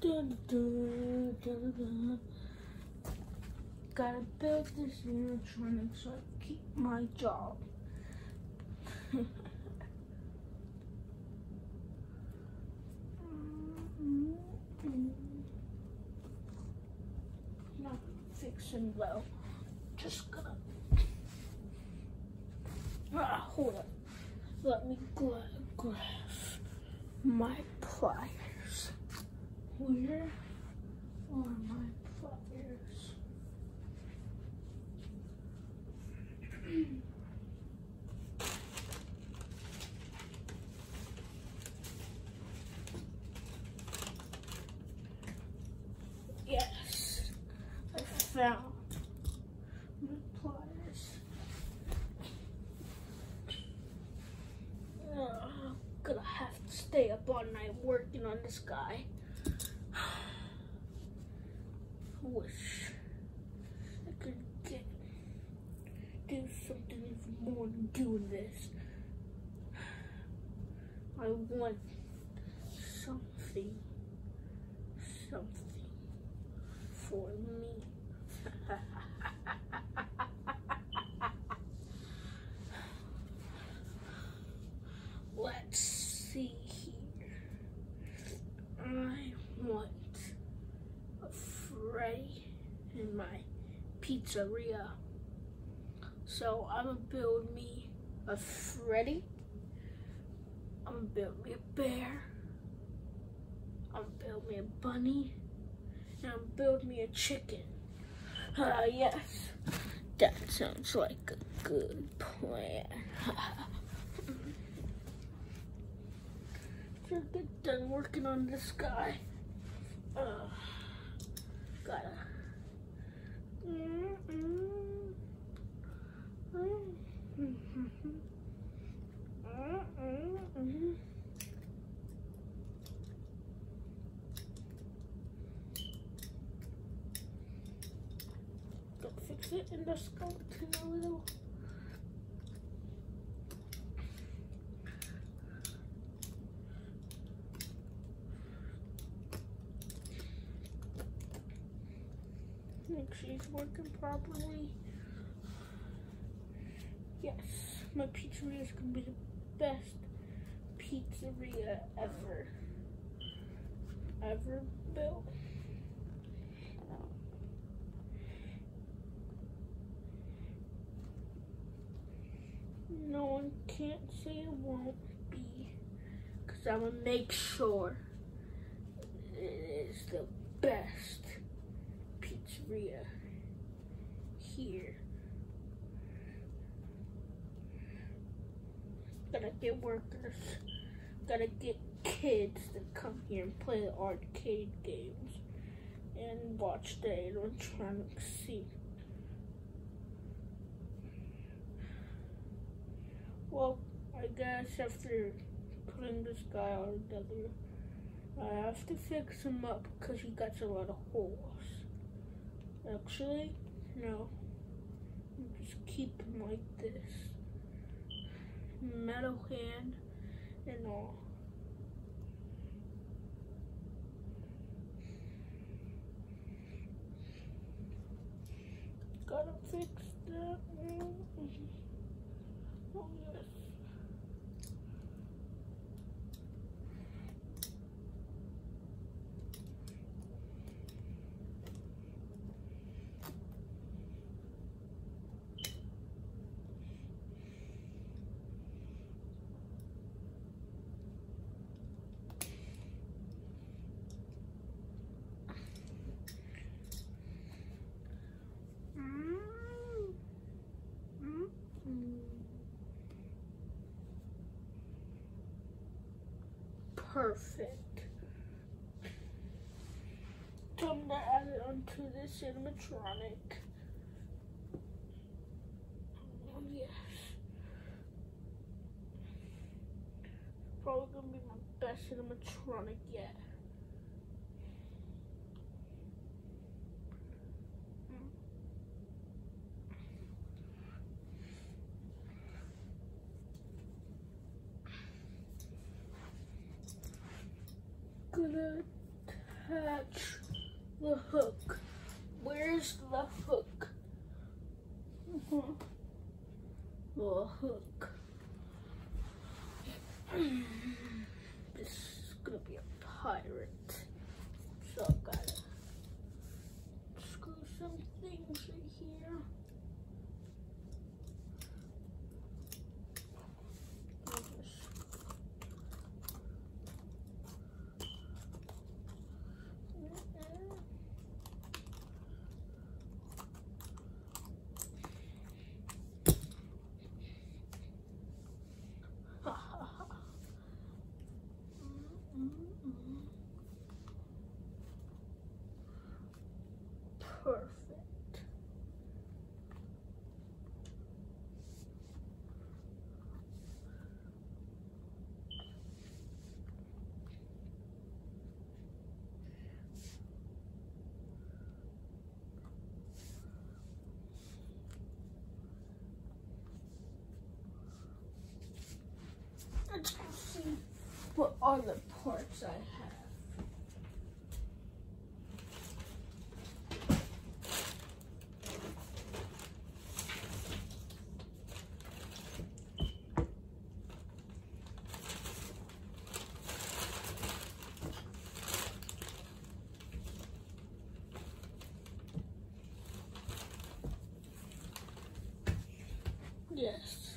Gotta build this animatronic so I keep my job. Not fixing well. Just gonna. Ah, hold up. Let me grab my pliers. Where are my pliers? Yes, I found my pliers. Gonna have to stay up all night working on this guy. Wish I could get do something more than doing this. I want something, something for me. Let's see here. I want a Freddy in my pizzeria. So I'm gonna build me a Freddy. I'm gonna build me a bear. I'm gonna build me a bunny. And I'm gonna build me a chicken. Ah, yes. That sounds like a good plan. to get done working on this guy. Uh, gotta. Go fix it in the skeleton a little. Make sure he's working properly. Yes, my pizzeria is gonna be the best pizzeria ever, ever built. No one can't say it won't be, cause I'm gonna make sure it is the best pizzeria here. Gotta get. Gotta get kids to come here and play arcade games and watch the animatronic scene. Well, I guess after putting this guy all together, I have to fix him up because he got a lot of holes. Actually, no. Just keep him like this. Metal hand and all. Gotta fix that. Oh yes. Mm. Mm. Perfect. Time to add it onto this animatronic. Oh yes. Probably gonna be my best animatronic yet. Attach the hook. Where's the hook? The hook. This is gonna be a pirate. So I've gotta screw some things in here. I'll just- Ha ha ha. Mm-mm-mm. Perfect. Let's see what other parts I have. Yes.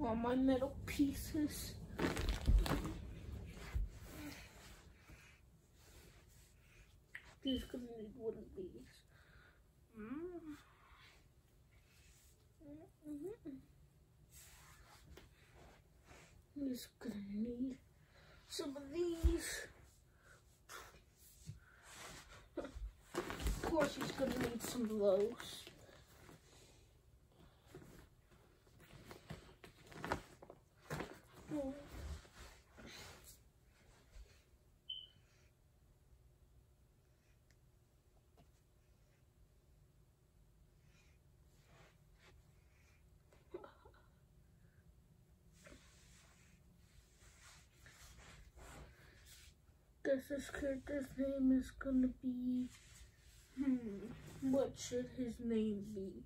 All my metal pieces. These gonna need one of these. He's gonna need some of these. Of course, he's gonna need some of those. Mm. Guess this character's name is gonna be. Hmm. What should his name be?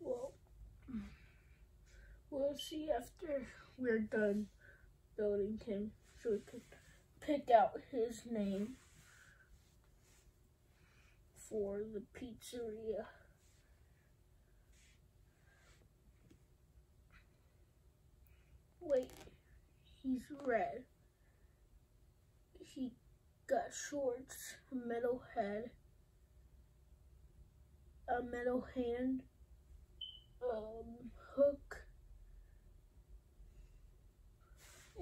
Well, we'll see after we're done building him so we can pick out his name for the pizzeria. Wait, he's red. He got shorts, a metal head, a metal hand, um, hook,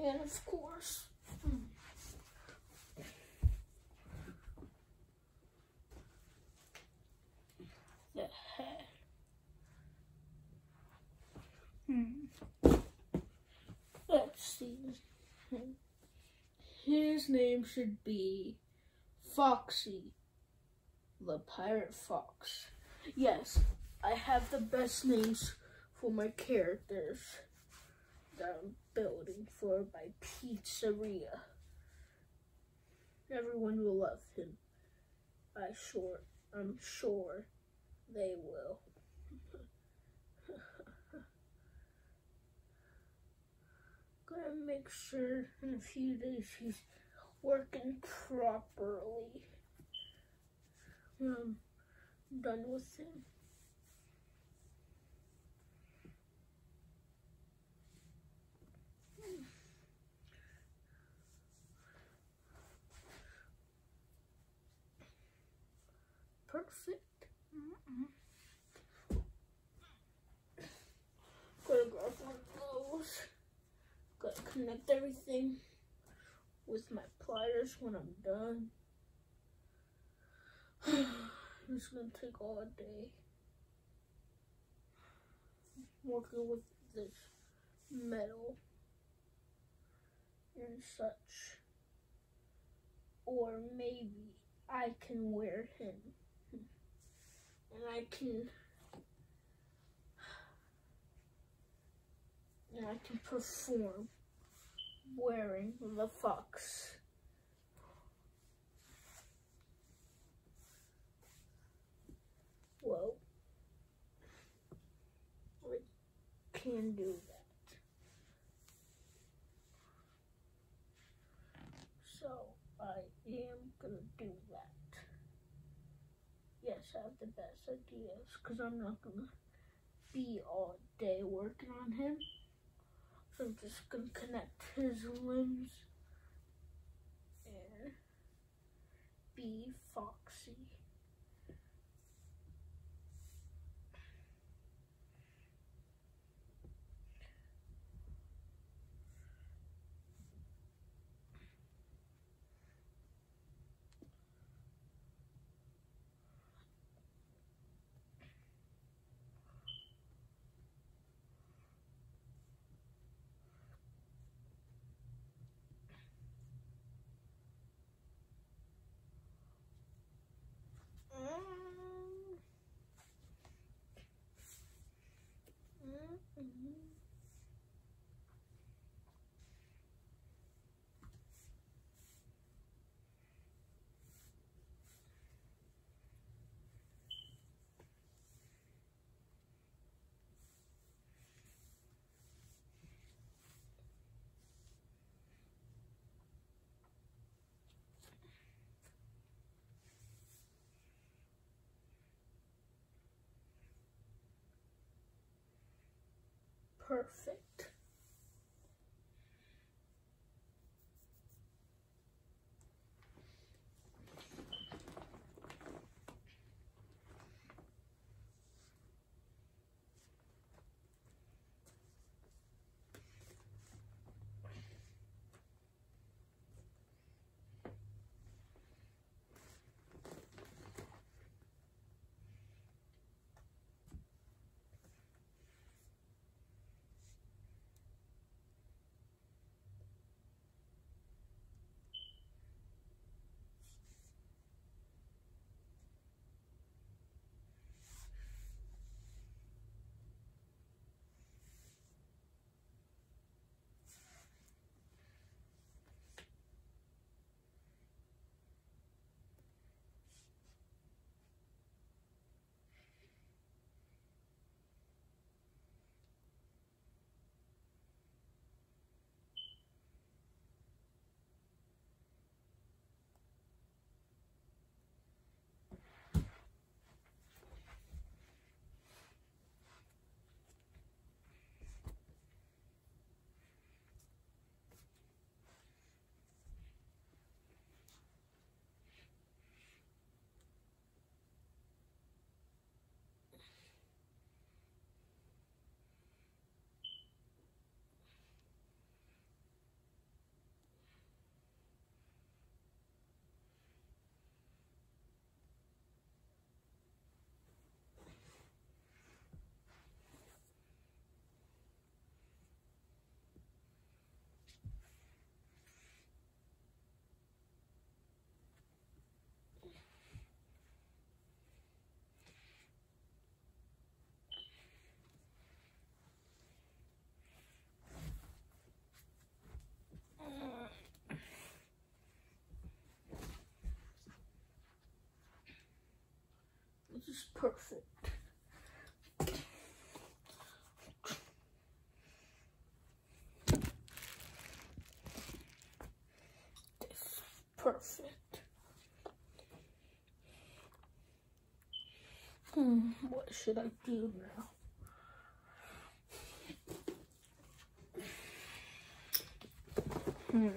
and of course, the head. Hmm. Let's see. His name should be Foxy, the Pirate Fox. Yes, I have the best names for my characters that I'm building for my pizzeria. Everyone will love him. I sure, I'm sure they will. Gotta make sure in a few days he's working properly. When I'm done with him. Perfect. Gotta grab one of those. Connect everything with my pliers when I'm done. it's gonna take all day. Working with this metal and such. Or maybe I can wear him. And I can and I can perform wearing the fox. Well, I can do that. So I am gonna do that. Yes, I have the best ideas because I'm not gonna be all day working on him. So I'm just gonna connect his limbs and be Foxy. Mm. Mm, mm. Perfect. This is perfect. This is perfect. Hmm, what should I do now? Hmm.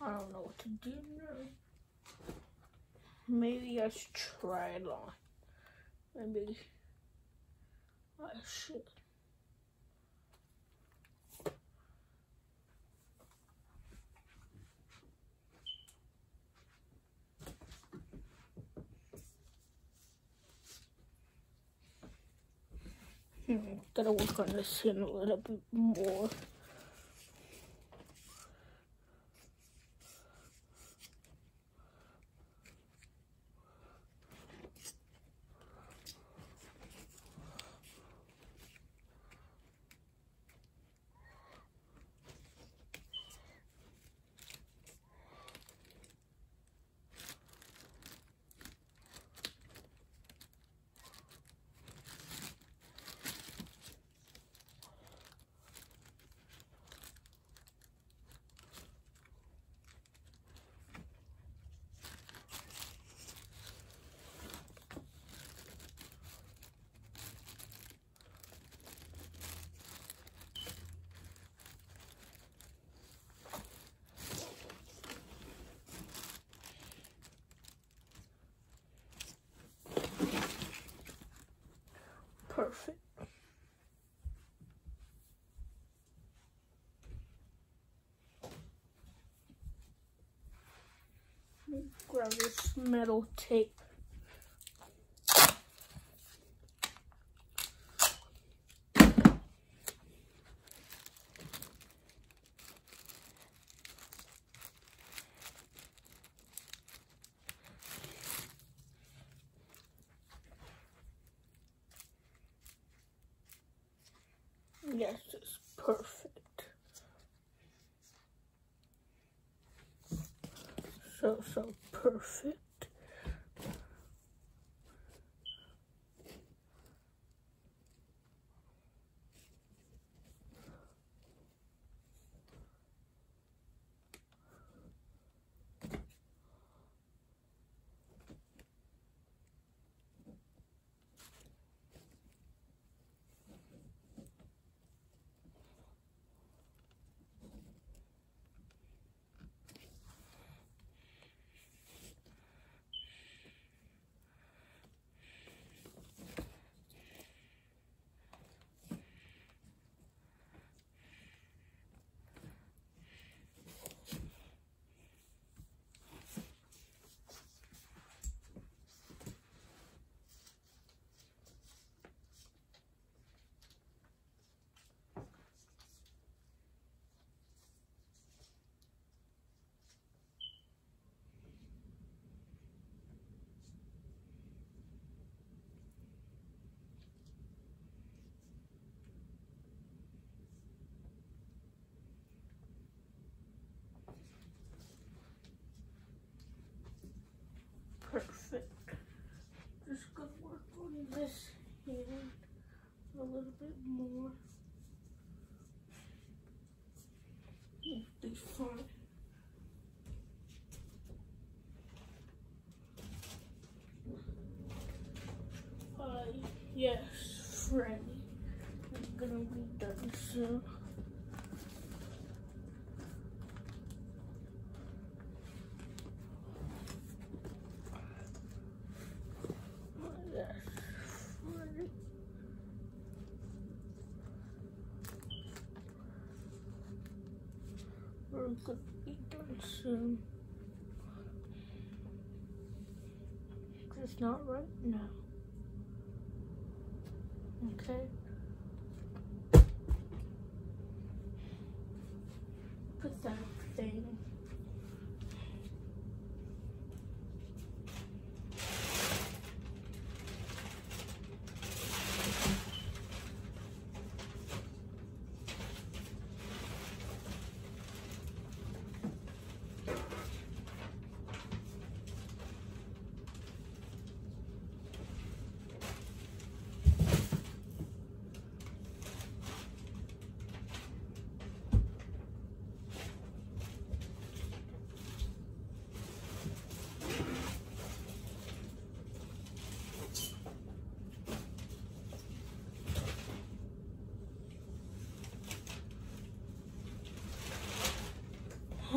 I don't know what to do now. Maybe I should try it on. Maybe I should. Hmm, gotta work on this skin a little bit more. perfect. Grab this metal tape. Perfect. So, so perfect. Perfect. Just gonna work on this hand a little bit more. Be fine. Uh, yes, Freddy. I'm gonna be done soon. Just not right now. Okay? Pathetic thing.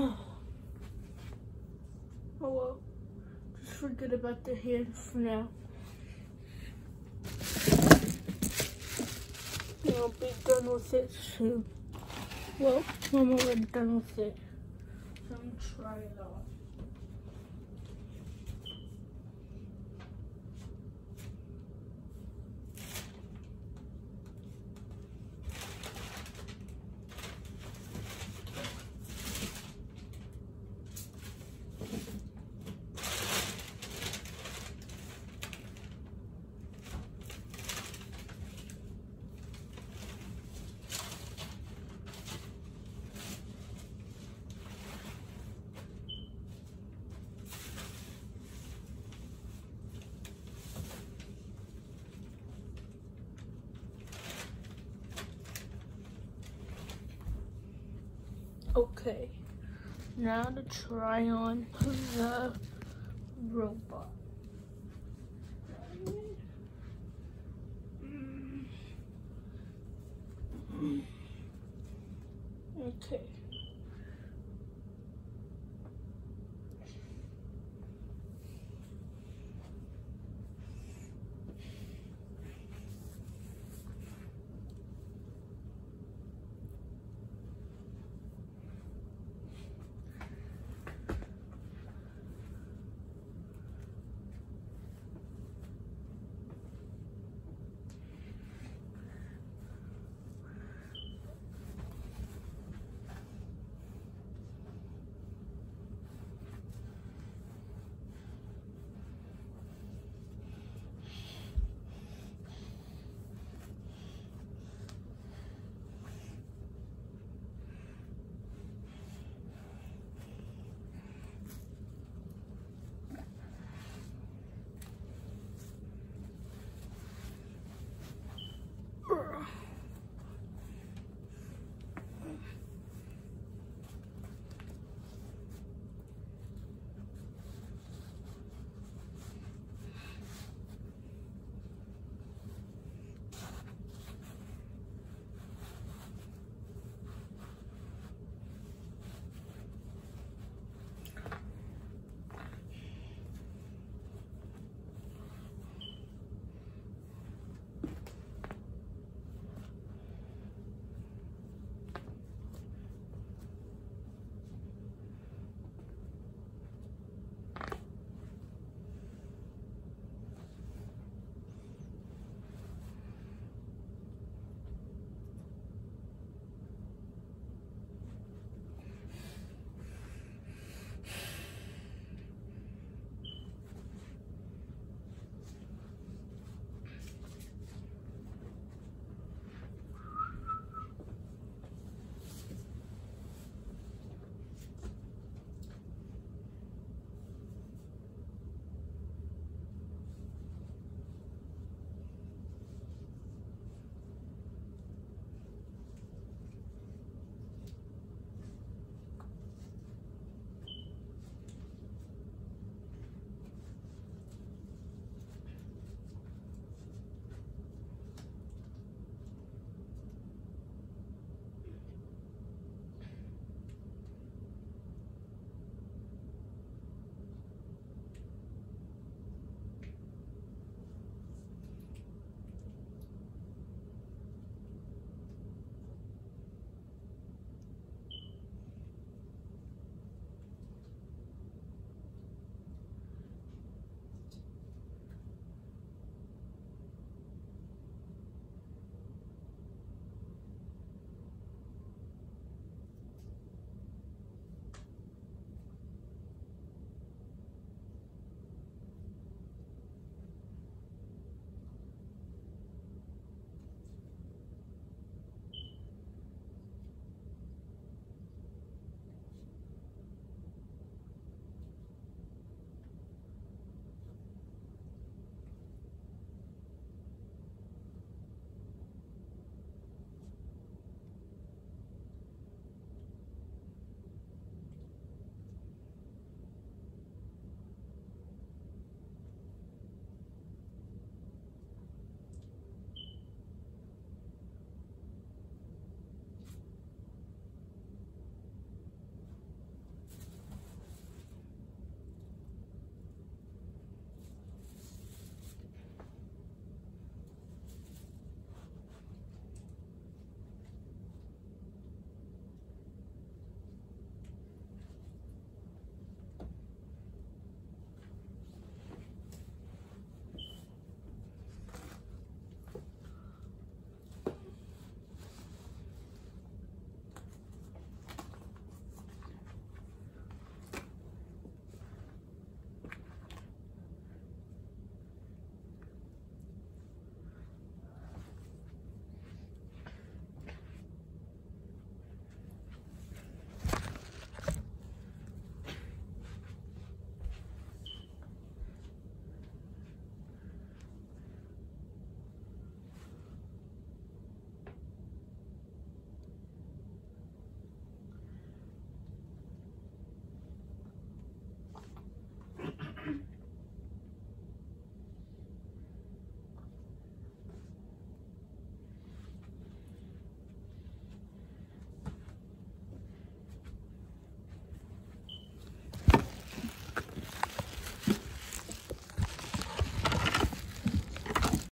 oh well, just forget about the hand for now. I'll be done with it soon. Well, I'm already done with it. So I'm try it on. Okay, now to try on the robot.